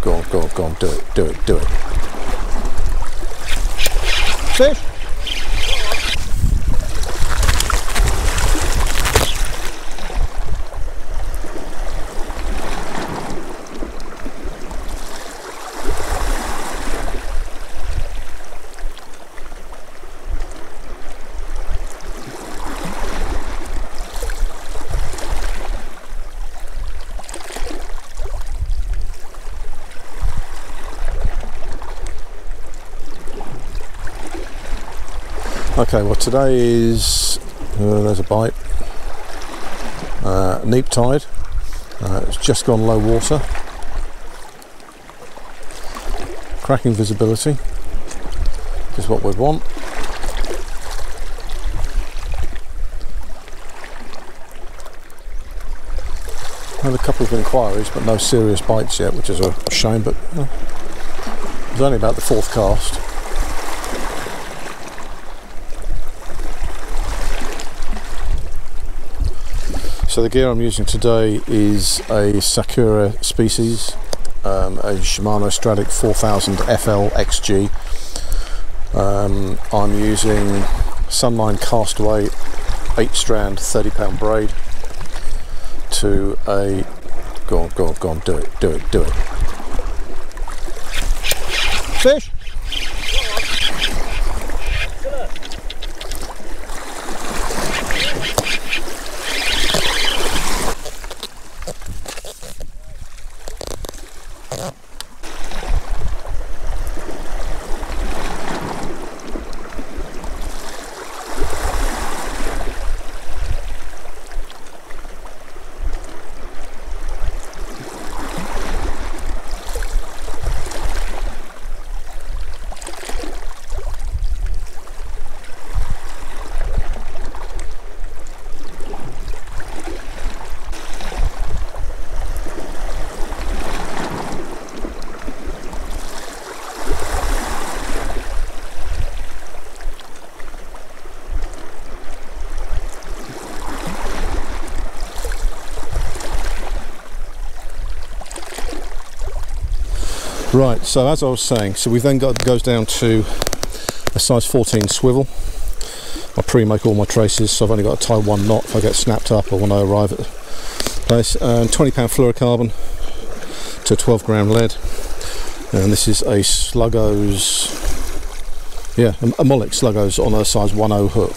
Go on, go on, go on, do it, do it, do it. Fish! Okay, well today is uh, there's a bite. Uh, neap tide. Uh, it's just gone low water. Cracking visibility is what we'd want. Had a couple of inquiries, but no serious bites yet, which is a, shame. But uh, it was only about the fourth cast. So the gear I'm using today is a Sakura Speciz, um, a Shimano Stradic 4000 FL XG. Um, I'm using Sunline Castaway 8 strand 30 pound braid to a go on, go on, go on, do it, do it, do it. Fish! Right, so as I was saying, so we've then got goes down to a size 14 swivel. I pre-make all my traces, so I've only got to tie one knot if I get snapped up or when I arrive at the place. And 20 pound fluorocarbon to 12 gram lead. And this is a Sluggos, yeah, a Molix Sluggos on a size 10 hook.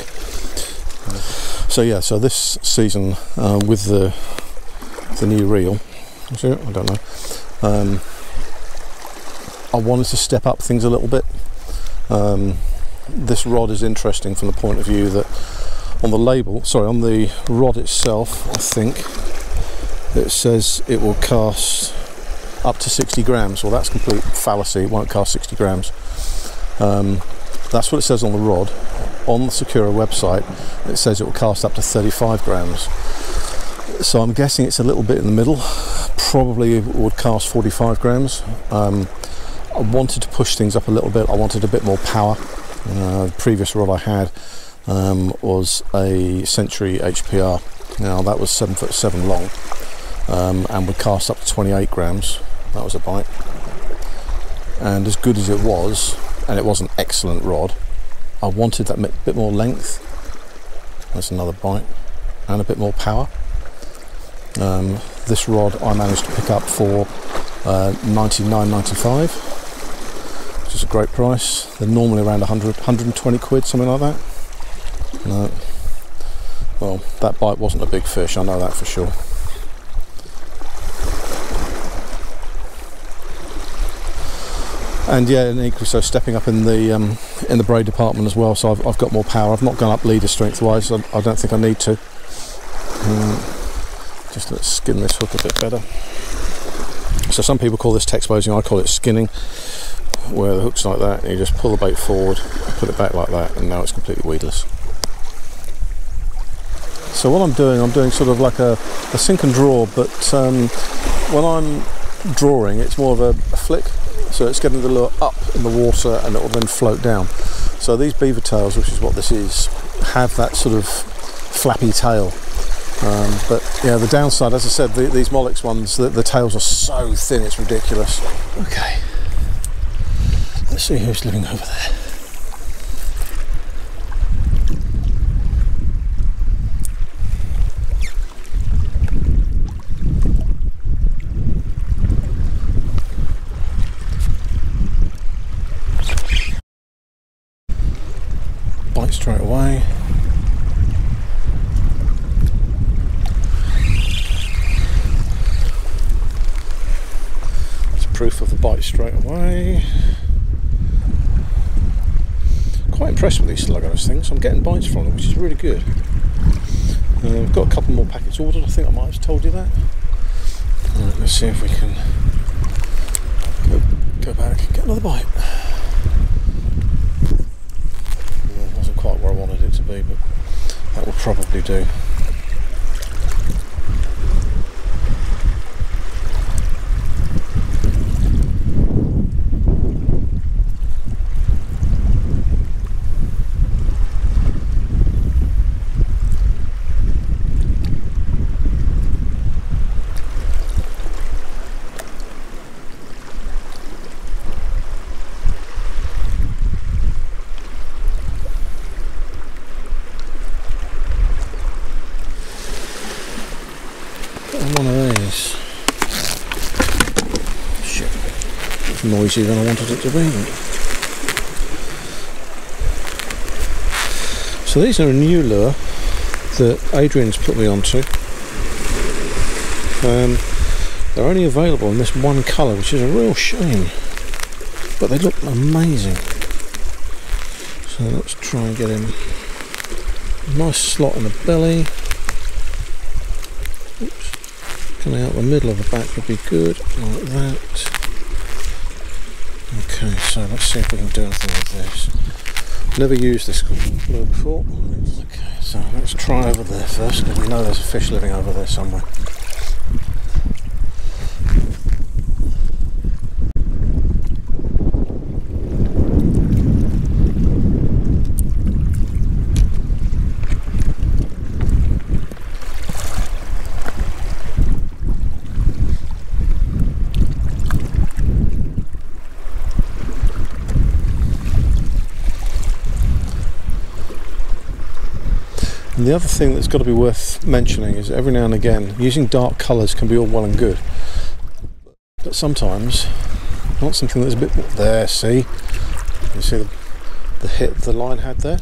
So yeah, so this season uh, with the the new reel? I don't know. Um, I wanted to step up things a little bit. Um, this rod is interesting from the point of view that on the label, sorry, on the rod itself, I think it says it will cast up to 60 grams. Well, that's complete fallacy. It won't cast 60 grams. Um, that's what it says on the rod. On the Sakura website, it says it will cast up to 35 grams. So I'm guessing it's a little bit in the middle. Probably would cast 45 grams. Um, I wanted to push things up a little bit. I wanted a bit more power. Uh, the previous rod I had um, was a Century HPR. Now that was seven foot seven long um, and would cast up to 28 grams. That was a bite. And as good as it was, and it was an excellent rod, I wanted that bit more length. That's another bite, and a bit more power. Um, this rod I managed to pick up for uh, 99.95 is a great price. They're normally around 100, 120 quid, something like that. No. Well, that bite wasn't a big fish, I know that for sure. And yeah, and equally so, stepping up in the um, in the braid department as well. So I've, I've got more power. I've not gone up leader strength wise. I, don't think I need to. Um, just let's skin this hook a bit better. So some people call this text Texposing. I call it skinning where the hook's like that and you just pull the bait forward put it back like that and now it's completely weedless. So what I'm doing I'm doing sort of like a, a sink and draw but um, when I'm drawing it's more of a, a, flick. So it's getting the lure up in the water and it will then float down. So these beaver tails which is what this is have that sort of flappy tail. Um, but Yeah, the downside, as I said, the, these Molix ones, the, the tails are so thin, it's ridiculous. Okay, let's see who's living over there. Bite straight away. Proof of the bite straight away. Quite impressed with these Sluggo's things. I'm getting bites from them, which is really good. Uh, I've got a couple more packets ordered. I think I might have told you that. Right, let's see if we can go, go back and get another bite. It wasn't quite where I wanted it to be, but that will probably do. One of these. Shit. It's noisier than I wanted it to be. So these are a new lure that Adrian's put me onto. Um, they're only available in this one colour, which is a real shame. But they look amazing. So let's try and get him a nice slot in the belly. Oops. Coming out the middle of the back would be good, like that. Okay, so let's see if we can do anything with this. Never used this lure before. Okay, so let's try over there first, because we know there's a fish living over there somewhere. And the other thing that's got to be worth mentioning is every now and again, using dark colours can be all well and good. But sometimes, want something that's a bit there, see? You see the, the hit the line had there?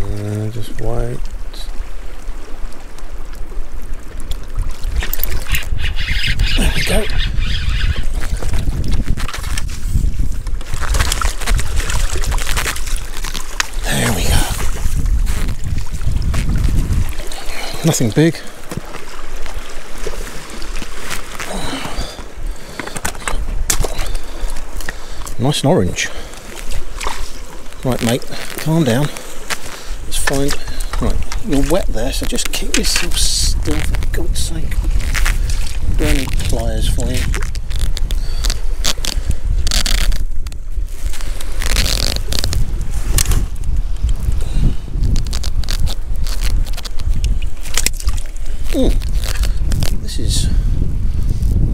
Uh, just wait. There we go. There we go. Nothing big. Nice and orange. Right, mate, calm down. It's fine. Right, you're wet there, so just keep yourself still for God's sake. Do I need pliers for you? Hmm. This is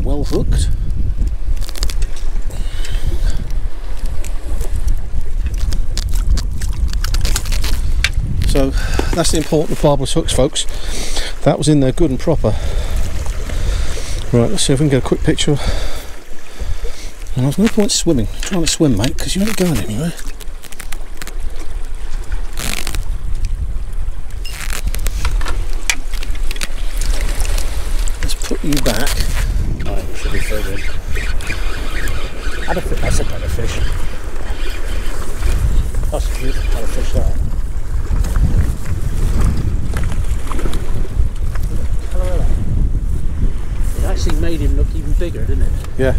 well hooked. So that's the important barbless hooks, folks. That was in there good and proper. Right, let's see if we can get a quick picture. And there's no point swimming, trying to swim, mate, because you ain't going anywhere. Let's put you back. Right, should be further. Had a fish. That's a better fish. That's a beautiful kind of fish that. Colour of that. It actually made him look even bigger, didn't it? Yeah.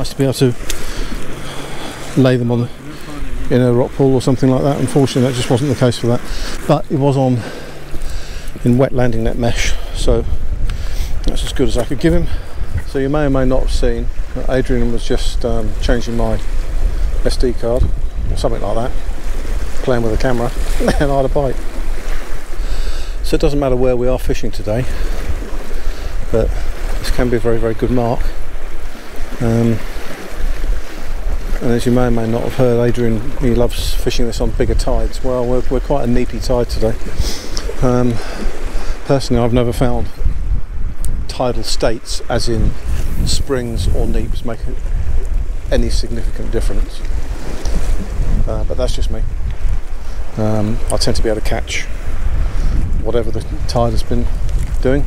Nice to be able to lay them on in a rock pool or something like that. Unfortunately, that just wasn't the case for that. But it was on in wet landing net mesh, so that's as good as I could give him. So you may or may not have seen Adrian was just um, changing my SD card or something like that, playing with the camera, and I had a bite. So it doesn't matter where we are fishing today, but this can be a very, very good mark. Um, and as you may or may not have heard, Adrian he loves fishing this on bigger tides. Well, we're, we're quite a neepy tide today. Um, personally, I've never found tidal states, as in springs or neaps, make any significant difference. Uh, but that's just me. Um, I tend to be able to catch whatever the tide has been doing,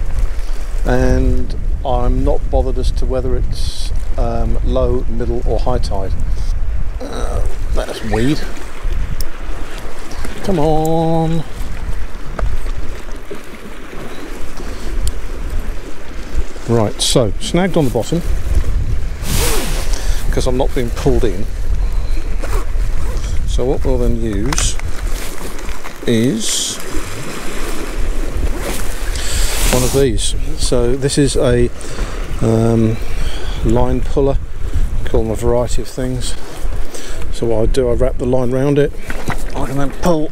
and I'm not bothered as to whether it's um, low, middle, or high tide. Uh, that's weed. Come on. Right, so snagged on the bottom because I'm not being pulled in. So what we'll then use is one of these. So this is a um, line puller. Call them a variety of things. So what I do, I wrap the line round it. I can then pull.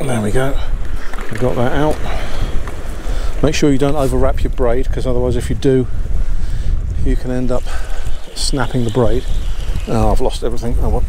There we go. I've got that out. Make sure you don't overwrap your braid because otherwise, if you do, you can end up snapping the braid. Oh, I've lost everything. Oh, well.